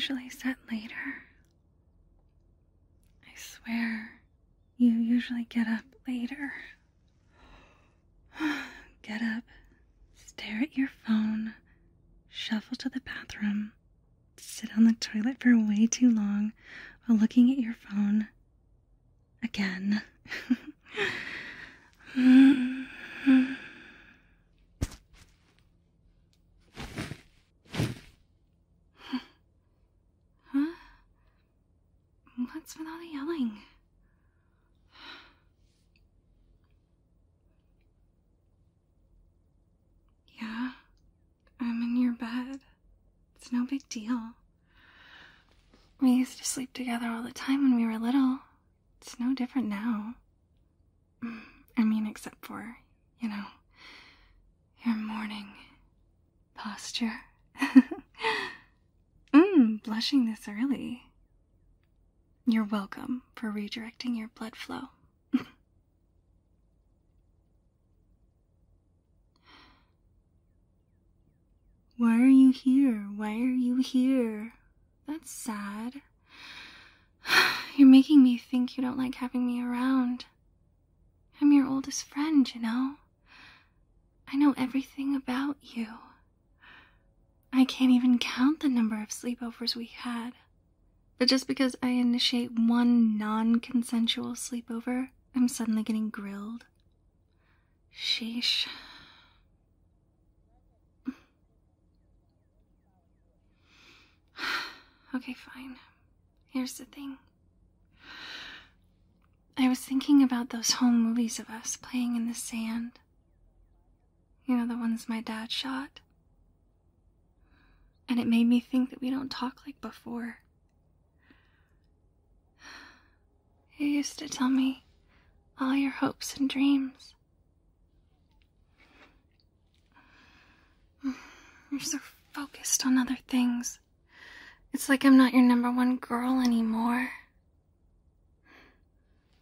Usually set later? I swear, you usually get up later. Get up, stare at your phone, shuffle to the bathroom, sit on the toilet for way too long while looking at your phone again. huh? What's with all the yelling? Yeah, I'm in your bed. It's no big deal. We used to sleep together all the time when we were little. It's no different now. Mm, I mean, except for, you know, your morning posture. Mmm, blushing this early. You're welcome for redirecting your blood flow. Why are you here? Why are you here? That's sad. You're making me think you don't like having me around. I'm your oldest friend, you know. I know everything about you. I can't even count the number of sleepovers we had. But just because I initiate one non consensual sleepover, I'm suddenly getting grilled. Sheesh. okay, fine. Here's the thing. I was thinking about those home movies of us playing in the sand. You know, the ones my dad shot. And it made me think that we don't talk like before. You used to tell me all your hopes and dreams. You're so focused on other things. It's like I'm not your number one girl anymore.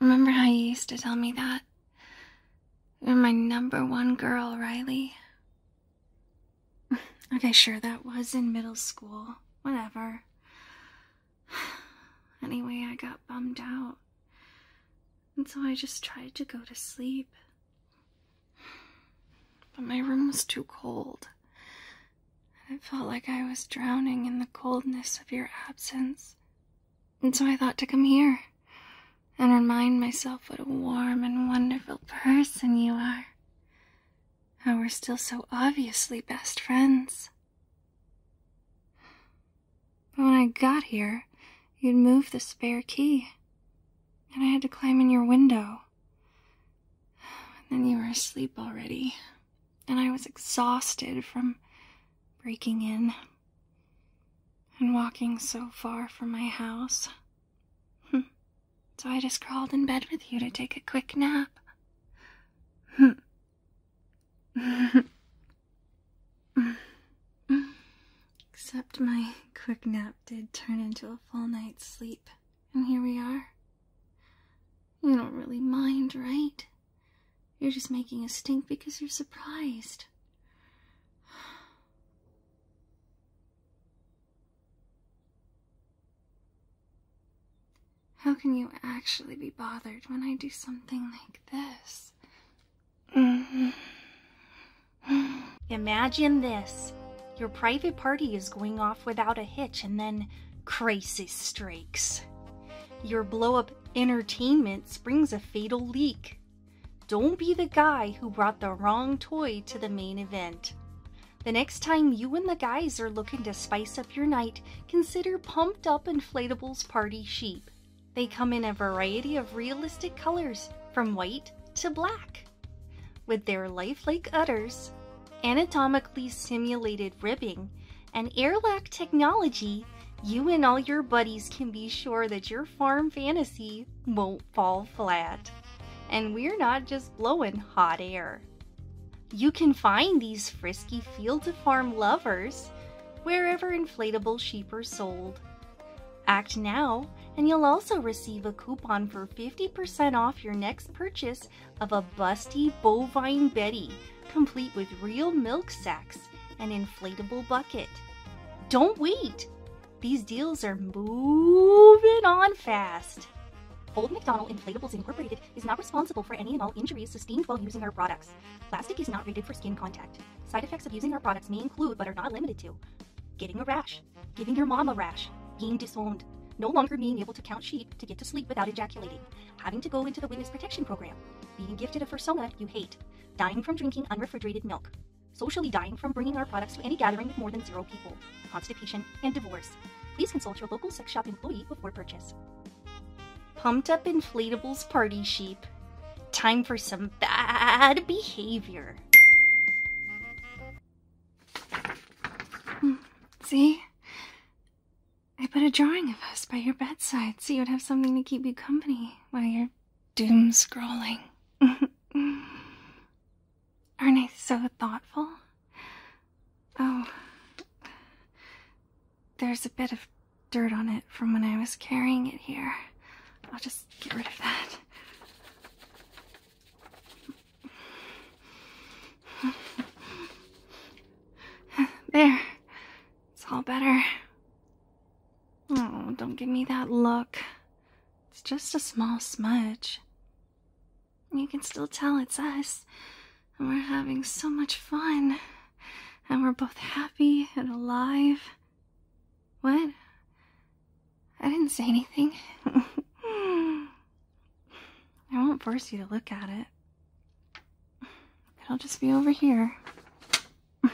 Remember how you used to tell me that? You're my number one girl, Riley. okay, sure, that was in middle school. Whatever. Anyway, I got bummed out. And so I just tried to go to sleep. But my room was too cold. It felt like I was drowning in the coldness of your absence. And so I thought to come here and remind myself what a warm and wonderful person you are. How we're still so obviously best friends. But when I got here, you'd moved the spare key, and I had to climb in your window. And then you were asleep already, and I was exhausted from breaking in and walking so far from my house. Hmm. So I just crawled in bed with you to take a quick nap. Hmm. Except my quick nap did turn into a full night's sleep, and here we are. You don't really mind, right? You're just making a stink because you're surprised. How can you actually be bothered when I do something like this? Imagine this. Your private party is going off without a hitch and then crisis strikes. Your blow up entertainment springs a fatal leak. Don't be the guy who brought the wrong toy to the main event. The next time you and the guys are looking to spice up your night, consider Pumped Up Inflatables Party Sheep. They come in a variety of realistic colors, from white to black. With their lifelike udders, anatomically simulated ribbing, and airlock technology, you and all your buddies can be sure that your farm fantasy won't fall flat. And we're not just blowing hot air. You can find these frisky field to farm lovers wherever inflatable sheep are sold. Act now and you'll also receive a coupon for 50% off your next purchase of a busty bovine Betty, complete with real milk sacks and inflatable bucket. Don't wait! These deals are moving on fast. Old McDonald Inflatables Incorporated is not responsible for any and all injuries sustained while using our products. Plastic is not rated for skin contact. Side effects of using our products may include, but are not limited to, getting a rash, giving your mom a rash, being disowned, no longer being able to count sheep to get to sleep without ejaculating, having to go into the witness protection program, being gifted a fursona you hate, dying from drinking unrefrigerated milk, socially dying from bringing our products to any gathering with more than zero people, constipation, and divorce. Please consult your local sex shop employee before purchase. Pumped up inflatables party sheep. Time for some bad behavior. Hmm, see? I put a drawing of us by your bedside so you would have something to keep you company while you're doom scrolling. Aren't I so thoughtful? Oh, there's a bit of dirt on it from when I was carrying it here. I'll just get rid of that. There. It's all better. Oh, don't give me that look. It's just a small smudge. You can still tell it's us. And we're having so much fun. And we're both happy and alive. What? I didn't say anything. I won't force you to look at it. It'll just be over here.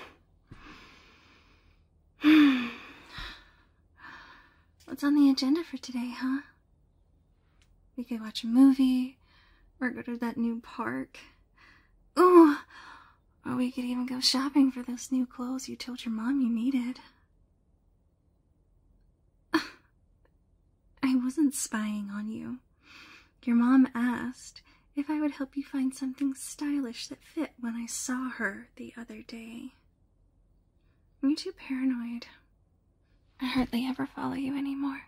What's on the agenda for today, huh? We could watch a movie, or go to that new park. Ooh! Or we could even go shopping for those new clothes you told your mom you needed. I wasn't spying on you. Your mom asked if I would help you find something stylish that fit when I saw her the other day. You're too paranoid. I hardly ever follow you anymore.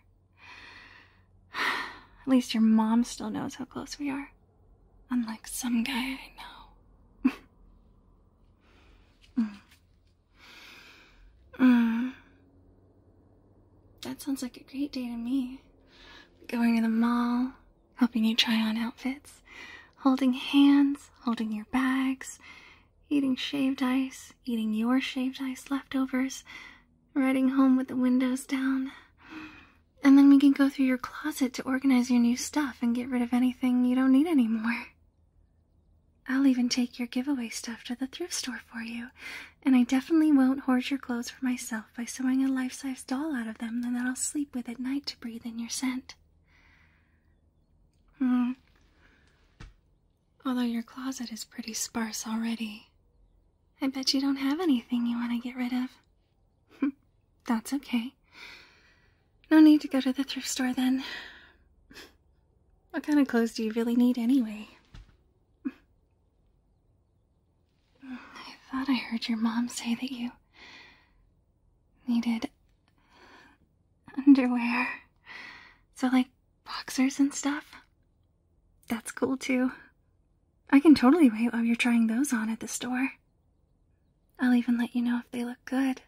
At least your mom still knows how close we are. Unlike some guy I know. Mm. Mm. That sounds like a great day to me. Going to the mall, helping you try on outfits, holding hands, holding your bags, eating shaved ice, eating your shaved ice leftovers, riding home with the windows down. And then we can go through your closet to organize your new stuff and get rid of anything you don't need anymore. I'll even take your giveaway stuff to the thrift store for you, and I definitely won't hoard your clothes for myself by sewing a life size doll out of them that I'll sleep with at night to breathe in your scent. Hmm. Although your closet is pretty sparse already, I bet you don't have anything you want to get rid of. That's okay. No need to go to the thrift store then. What kind of clothes do you really need anyway? I thought I heard your mom say that you needed underwear. So, like boxers and stuff? That's cool too. I can totally wait while you're trying those on at the store. I'll even let you know if they look good.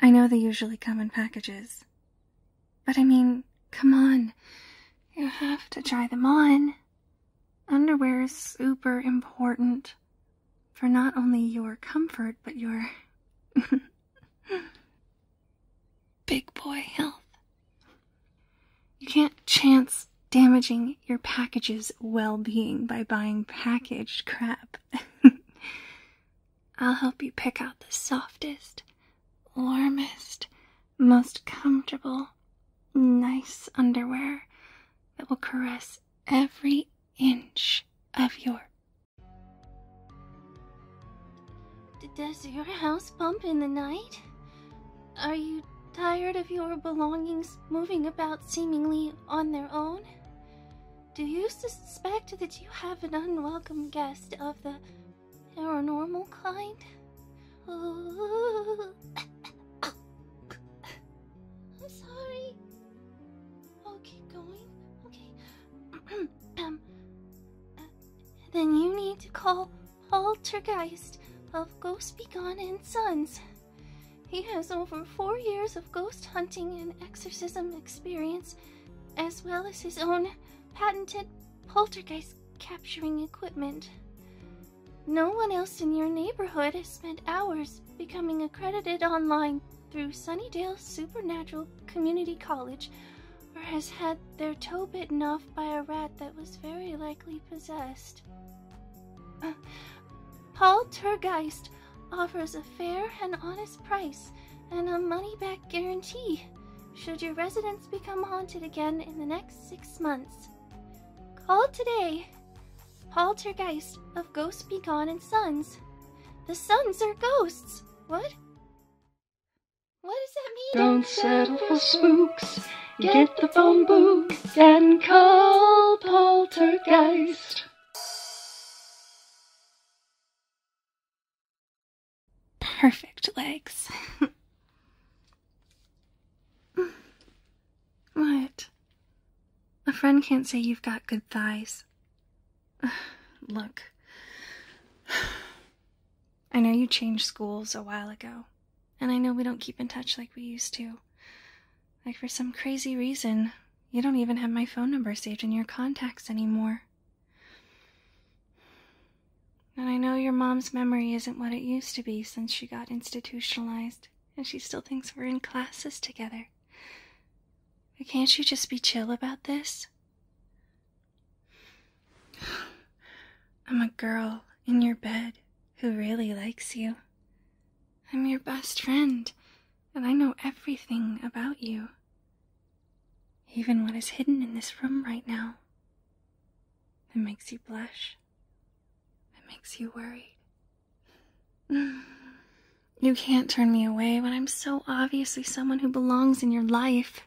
I know they usually come in packages. But I mean, come on. You have to try them on. Underwear is super important for not only your comfort, but your big boy health. You can't chance damaging your package's well being by buying packaged crap. I'll help you pick out the softest, warmest, most comfortable, nice underwear that will caress every inch of your. Does your house bump in the night? Are you tired of your belongings moving about seemingly on their own? Do you suspect that you have an unwelcome guest of the paranormal kind? I'm sorry. I'll keep going. Okay. um, uh, then you need to call Poltergeist of Ghost Begone and Sons. He has over four years of ghost hunting and exorcism experience, as well as his own patented poltergeist capturing equipment. No one else in your neighborhood has spent hours becoming accredited online through Sunnydale Supernatural Community College or has had their toe bitten off by a rat that was very likely possessed. Paul Turgeist offers a fair and honest price and a money back guarantee should your residence become haunted again in the next six months. Call today. Paul Poltergeist of Ghosts Be Gone and Sons. The Sons are ghosts. What? What does that mean? Don't settle for spooks. Get the phone book and call Poltergeist. Legs. what? A friend can't say you've got good thighs. Look. I know you changed schools a while ago, and I know we don't keep in touch like we used to. Like, for some crazy reason, you don't even have my phone number saved in your contacts anymore. And I know your mom's memory isn't what it used to be since she got institutionalized, and she still thinks we're in classes together. But can't you just be chill about this? I'm a girl in your bed who really likes you. I'm your best friend, and I know everything about you. Even what is hidden in this room right now. It makes you blush. Makes you worried. You can't turn me away when I'm so obviously someone who belongs in your life.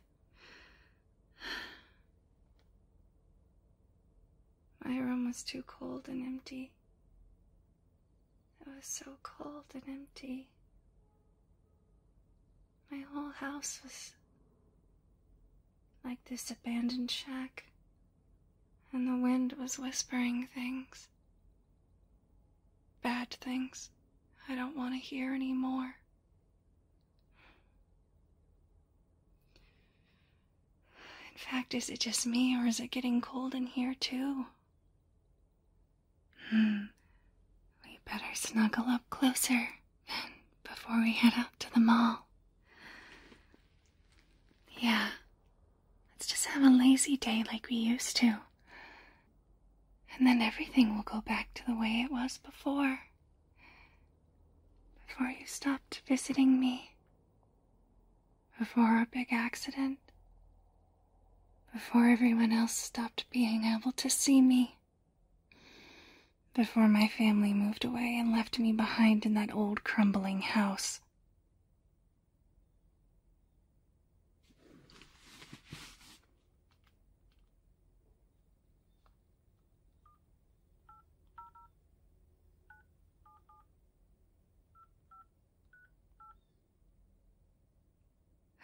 My room was too cold and empty. It was so cold and empty. My whole house was like this abandoned shack, and the wind was whispering things. Bad things I don't want to hear anymore. In fact, is it just me, or is it getting cold in here too? Hmm. We better snuggle up closer before we head out to the mall. Yeah. Let's just have a lazy day like we used to. And then everything will go back to the way it was before. Before you stopped visiting me. Before our big accident. Before everyone else stopped being able to see me. Before my family moved away and left me behind in that old crumbling house.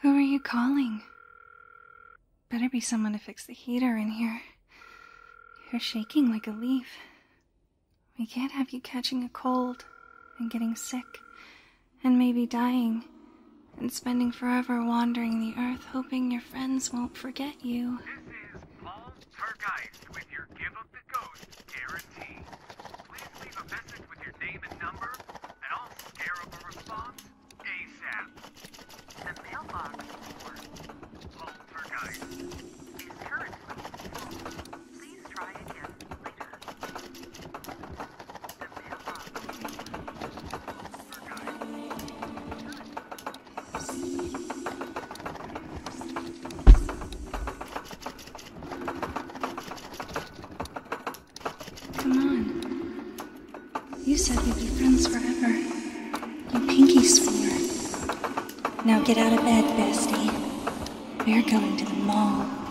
Who are you calling? Better be someone to fix the heater in here. You're shaking like a leaf. We can't have you catching a cold and getting sick and maybe dying and spending forever wandering the earth hoping your friends won't forget you. This is Turgeist with your Give Up the Ghost guarantee. Please leave a message with your name and number, and I'll scare up a response ASAP. The Now get out of bed, bestie. We're going to the mall.